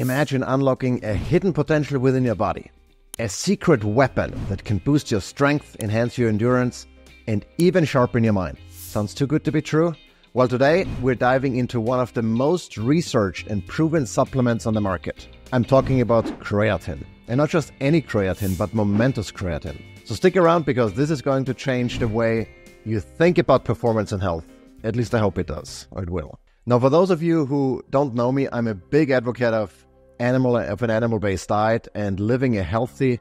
Imagine unlocking a hidden potential within your body, a secret weapon that can boost your strength, enhance your endurance, and even sharpen your mind. Sounds too good to be true? Well, today we're diving into one of the most researched and proven supplements on the market. I'm talking about creatine. And not just any creatine, but momentous creatine. So stick around because this is going to change the way you think about performance and health. At least I hope it does, or it will. Now, for those of you who don't know me, I'm a big advocate of animal of an animal-based diet and living a healthy,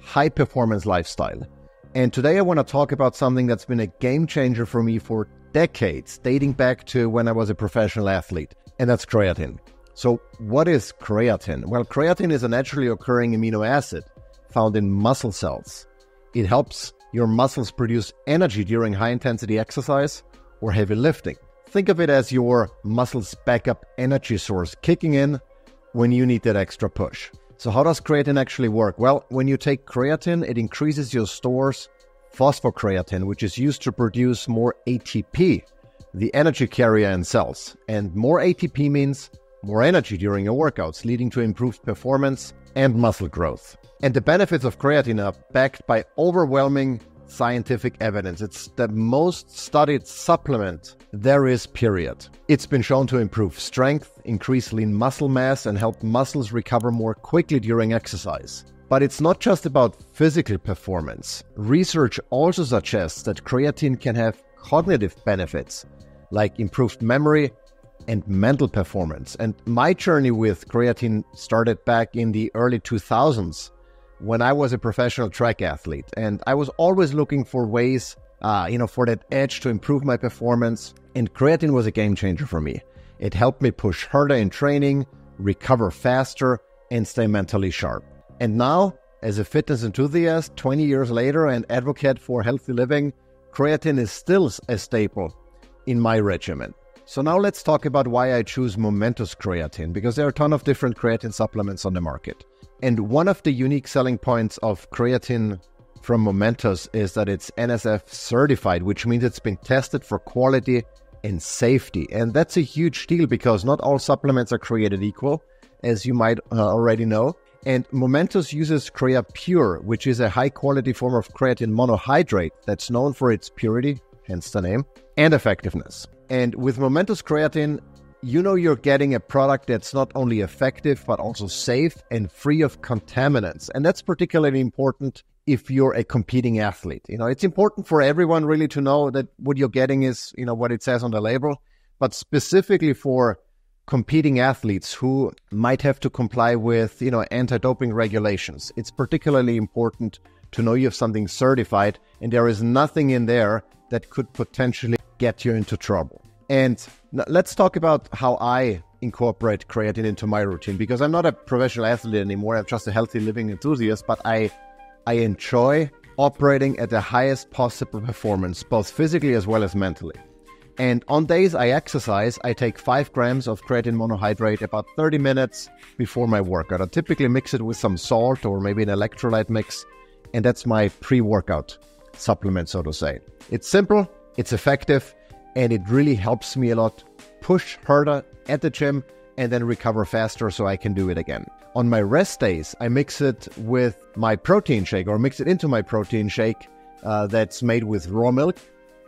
high-performance lifestyle. And today I want to talk about something that's been a game changer for me for decades, dating back to when I was a professional athlete, and that's creatine. So, what is creatine? Well, creatine is a naturally occurring amino acid found in muscle cells. It helps your muscles produce energy during high intensity exercise or heavy lifting. Think of it as your muscles' backup energy source kicking in when you need that extra push. So, how does creatine actually work? Well, when you take creatine, it increases your stores phosphocreatine, which is used to produce more ATP, the energy carrier in cells. And more ATP means more energy during your workouts, leading to improved performance and muscle growth. And the benefits of creatine are backed by overwhelming scientific evidence. It's the most studied supplement there is, period. It's been shown to improve strength, increase lean muscle mass, and help muscles recover more quickly during exercise. But it's not just about physical performance. Research also suggests that creatine can have cognitive benefits, like improved memory and mental performance. And my journey with creatine started back in the early 2000s when I was a professional track athlete. And I was always looking for ways, uh, you know, for that edge to improve my performance. And creatine was a game changer for me. It helped me push harder in training, recover faster, and stay mentally sharp. And now, as a fitness enthusiast, 20 years later, and advocate for healthy living, creatine is still a staple in my regimen. So now let's talk about why I choose Momentous Creatine, because there are a ton of different creatine supplements on the market. And one of the unique selling points of creatine from Momentous is that it's NSF certified, which means it's been tested for quality and safety. And that's a huge deal because not all supplements are created equal, as you might uh, already know. And Momentous uses CreaPure, which is a high quality form of creatine monohydrate that's known for its purity, hence the name, and effectiveness. And with Momentous Creatine, you know you're getting a product that's not only effective, but also safe and free of contaminants. And that's particularly important if you're a competing athlete. You know, it's important for everyone really to know that what you're getting is, you know, what it says on the label, but specifically for competing athletes who might have to comply with, you know, anti-doping regulations. It's particularly important to know you have something certified and there is nothing in there that could potentially get you into trouble. And let's talk about how I incorporate creatine into my routine because I'm not a professional athlete anymore. I'm just a healthy living enthusiast, but I I enjoy operating at the highest possible performance, both physically as well as mentally. And on days I exercise, I take 5 grams of creatine monohydrate about 30 minutes before my workout. I typically mix it with some salt or maybe an electrolyte mix, and that's my pre workout supplement, so to say. It's simple, it's effective, and it really helps me a lot push harder at the gym and then recover faster so I can do it again. On my rest days, I mix it with my protein shake or mix it into my protein shake uh, that's made with raw milk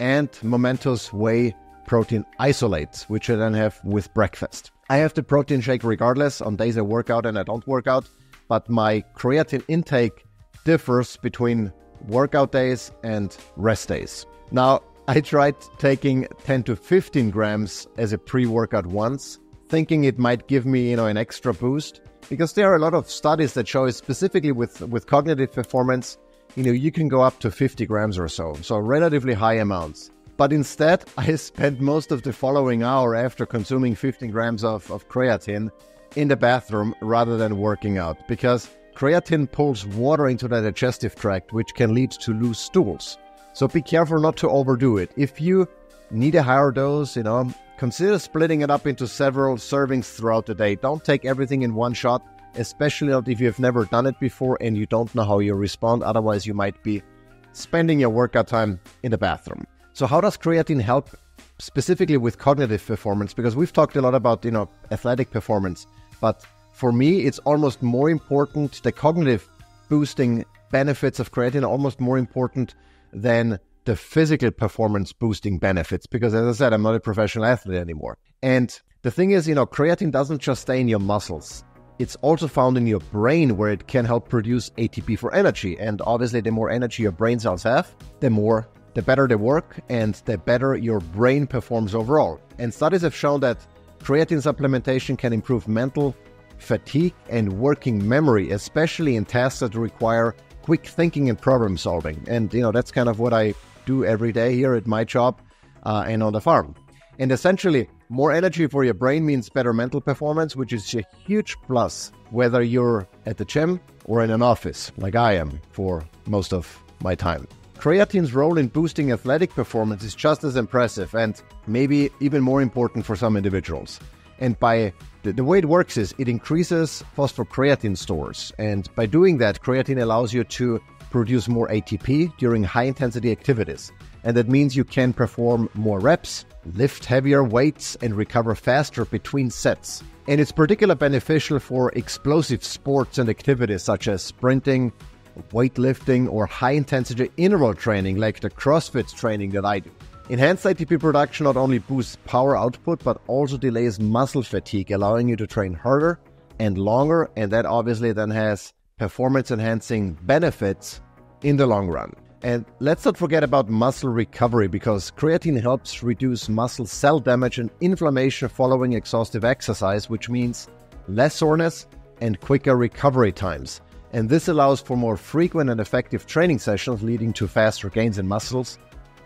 and Momentous Whey protein isolates, which I then have with breakfast. I have the protein shake regardless on days I work out and I don't work out, but my creatine intake differs between workout days and rest days. Now, I tried taking 10 to 15 grams as a pre-workout once, thinking it might give me, you know, an extra boost because there are a lot of studies that show specifically with with cognitive performance you know, you can go up to 50 grams or so, so relatively high amounts. But instead, I spent most of the following hour after consuming 15 grams of, of creatine in the bathroom rather than working out because creatine pulls water into the digestive tract, which can lead to loose stools. So be careful not to overdo it. If you need a higher dose, you know, consider splitting it up into several servings throughout the day. Don't take everything in one shot especially not if you've never done it before and you don't know how you respond. Otherwise, you might be spending your workout time in the bathroom. So, how does creatine help specifically with cognitive performance? Because we've talked a lot about you know athletic performance, but for me, it's almost more important, the cognitive boosting benefits of creatine are almost more important than the physical performance boosting benefits because as I said, I'm not a professional athlete anymore. And the thing is, you know, creatine doesn't just stay in your muscles. It's also found in your brain where it can help produce ATP for energy. And obviously, the more energy your brain cells have, the more, the better they work and the better your brain performs overall. And studies have shown that creatine supplementation can improve mental fatigue and working memory, especially in tasks that require quick thinking and problem solving. And, you know, that's kind of what I do every day here at my job uh, and on the farm. And essentially, more energy for your brain means better mental performance, which is a huge plus whether you're at the gym or in an office, like I am for most of my time. Creatine's role in boosting athletic performance is just as impressive and maybe even more important for some individuals. And by the, the, way it works is it increases phosphocreatine stores. And by doing that, creatine allows you to produce more ATP during high intensity activities. And that means you can perform more reps, lift heavier weights, and recover faster between sets. And it's particularly beneficial for explosive sports and activities such as sprinting, weightlifting, or high intensity interval training like the CrossFit training that I do. Enhanced ATP production not only boosts power output but also delays muscle fatigue, allowing you to train harder and longer, and that obviously then has performance enhancing benefits in the long run. And let's not forget about muscle recovery because creatine helps reduce muscle cell damage and inflammation following exhaustive exercise, which means less soreness and quicker recovery times. And this allows for more frequent and effective training sessions, leading to faster gains in muscles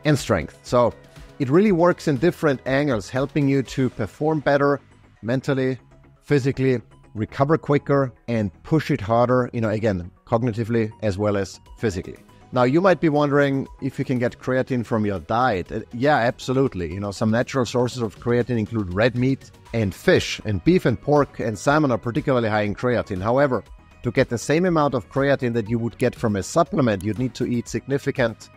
and strength. So it really works in different angles, helping you to perform better mentally, physically, recover quicker, and push it harder, you know, again, cognitively as well as physically. Now, you might be wondering if you can get creatine from your diet. Uh, yeah, absolutely. You know, some natural sources of creatine include red meat and fish, and beef and pork and salmon are particularly high in creatine. However, to get the same amount of creatine that you would get from a supplement, you'd need to eat significant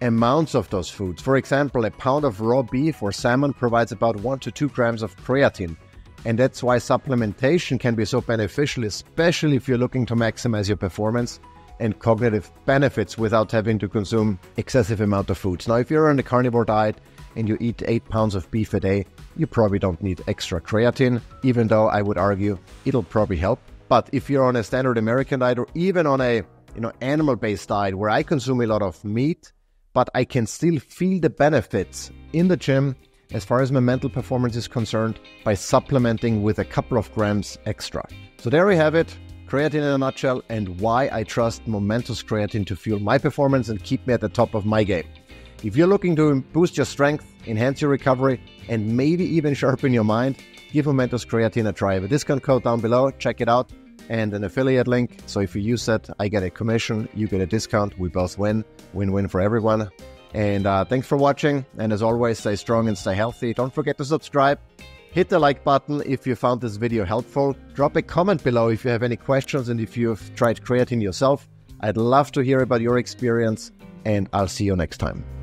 amounts of those foods. For example, a pound of raw beef or salmon provides about 1 to 2 grams of creatine. And that's why supplementation can be so beneficial, especially if you're looking to maximize your performance and cognitive benefits without having to consume excessive amount of foods. Now, if you're on a carnivore diet and you eat 8 pounds of beef a day, you probably don't need extra creatine, even though I would argue it'll probably help. But if you're on a standard American diet or even on a you know animal-based diet where I consume a lot of meat, but I can still feel the benefits in the gym as far as my mental performance is concerned by supplementing with a couple of grams extra. So there we have it creatine in a nutshell and why I trust Momentous Creatine to fuel my performance and keep me at the top of my game. If you're looking to boost your strength, enhance your recovery, and maybe even sharpen your mind, give Momentous Creatine a try. Have a discount code down below, check it out, and an affiliate link. So if you use that, I get a commission, you get a discount, we both win. Win win for everyone. And uh, thanks for watching. And as always, stay strong and stay healthy. Don't forget to subscribe. Hit the like button if you found this video helpful. Drop a comment below if you have any questions and if you've tried creatine yourself. I'd love to hear about your experience, and I'll see you next time.